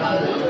Hallelujah.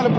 నాలుగు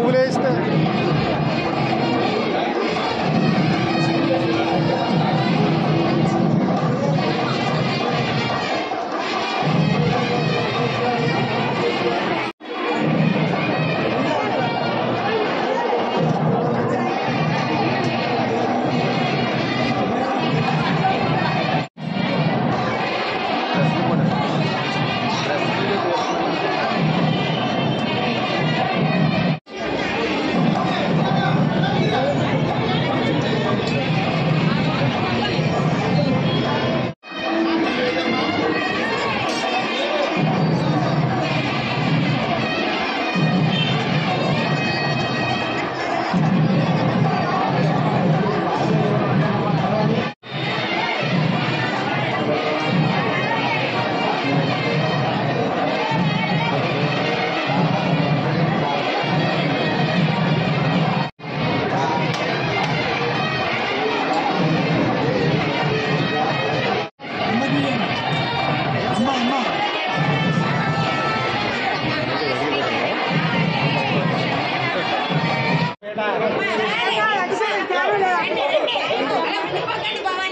పువ్వులు వేస్తే బాబు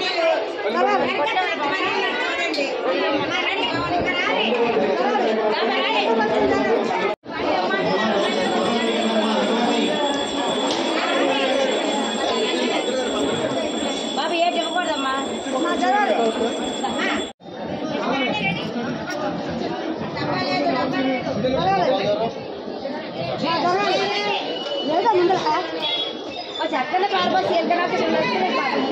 ఏంటి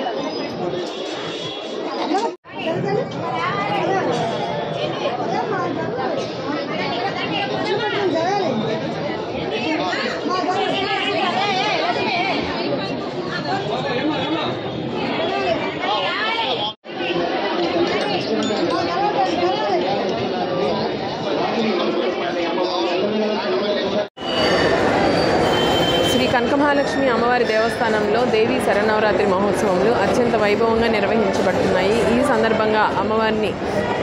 మహాలక్ష్మి అమ్మవారి దేవస్థానంలో దేవి శరణవరాత్రి మహోత్సవములు అత్యంత వైభవంగా నిర్వహించబడుతున్నాయి. ఈ సందర్భంగా అమ్మవారిని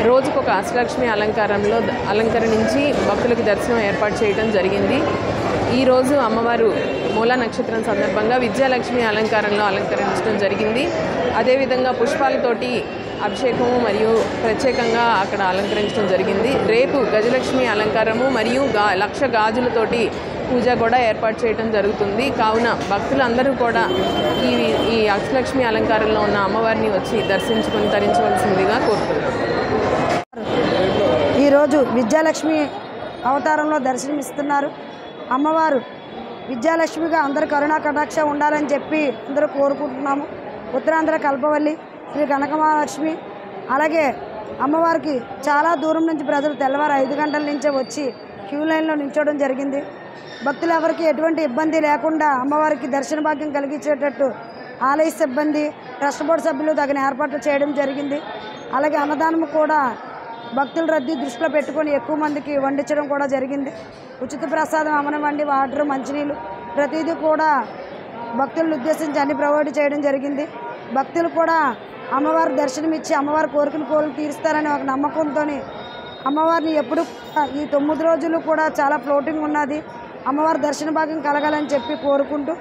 రోజుకొక అష్టలక్ష్మి అలంకారంలో అలంకరణించి అలంకరించి భక్తులకు దర్శనం ఏర్పాటు చేయడం జరిగింది. ఈరోజు అమ్మవారు మూల నక్షత్రం సందర్భంగా విద్యాలక్ష్మి అలంకారంలో అలంకరించడం జరిగింది. అదేవిధంగా పుష్పాలతోటి అభిషేకము మరియు ప్రత్యేకంగా అక్కడ అలంకరించడం జరిగింది. రేపు గజలక్ష్మి అలంకారము మరియు గా లక్ష గాజులతోటి పూజ కూడా ఏర్పాటు చేయడం జరుగుతుంది. కావున భక్తులందరూ కూడా ఈ ఈ అక్షలక్ష్మి అలంకారంలో ఉన్న అమ్మవారిని వచ్చి దర్శించుకుని తరించవలసిందిగా కోరుతున్నాను ఈరోజు విద్యాలక్ష్మి అవతారంలో దర్శనమిస్తున్నారు. అమ్మవారు విద్యాలక్ష్మిగా అందరు కరుణా కటాక్ష ఉండాలని చెప్పి అందరూ కోరుకుంటున్నాము. ఉత్తరాంధ్ర కల్పవల్లి శ్రీ కనకమహాలక్ష్మి అలాగే అమ్మవారికి చాలా దూరం నుంచి ప్రజలు తెల్లవారు ఐదు గంటల నుంచే వచ్చి క్యూ లైన్లో నిల్చోవడం జరిగింది. భక్తులు ఎవరికి ఎటువంటి ఇబ్బంది లేకుండా అమ్మవారికి దర్శన భాగ్యం కలిగించేటట్టు ఆలయ సిబ్బంది ట్రస్ట్ బోర్డు సభ్యులు తగిన ఏర్పాట్లు చేయడం జరిగింది. అలాగే అన్నదానం కూడా భక్తుల రద్దీ దృష్టిలో పెట్టుకొని ఎక్కువ మందికి వండించడం కూడా జరిగింది. ఉచిత ప్రసాదం అమనవండి వాటర్ మంచినీళ్ళు ప్రతిదీ కూడా భక్తులను ఉద్దేశించి అన్ని ప్రొవైడ్ చేయడం జరిగింది. భక్తులు కూడా అమ్మవారి దర్శనం ఇచ్చి అమ్మవారి కోరికలు కోరిక తీరుస్తారని ఒక నమ్మకంతో అమ్మవారిని ఎప్పుడు ఈ తొమ్మిది రోజులు కూడా చాలా ఫ్లోటింగ్ ఉన్నది. అమ్మవారి దర్శన భాగ్యం కలగాలని చెప్పి కోరుకుంటూ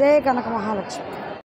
జయ కనక మహాలక్ష్మి.